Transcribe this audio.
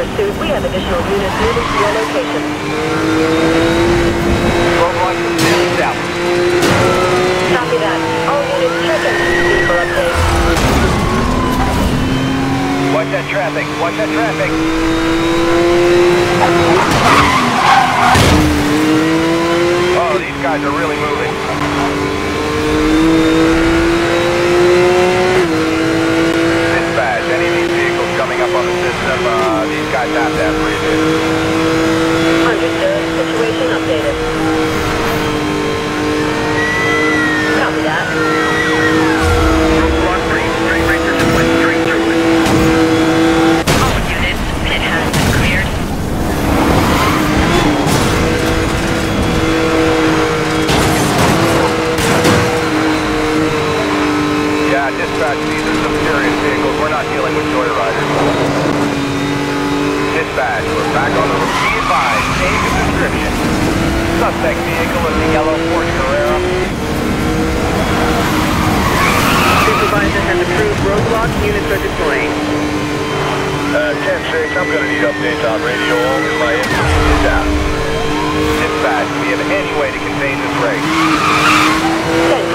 pursuit. We have additional units moving to your location. South. Copy that. All units checking. Vehicle update. Watch that traffic. Watch that traffic. Understood. Situation updated. Copy that. Roadblock green, straight just went straight through it. All units. Pit has been cleared. Yeah, dispatch, Suspect vehicle is the yellow Ford Carrera. Supervisor has approved roadblock. Units are deploying. Uh, 10-6, I'm gonna need updates on radio only. My information is out. Dispatch, do we have any way to contain this race?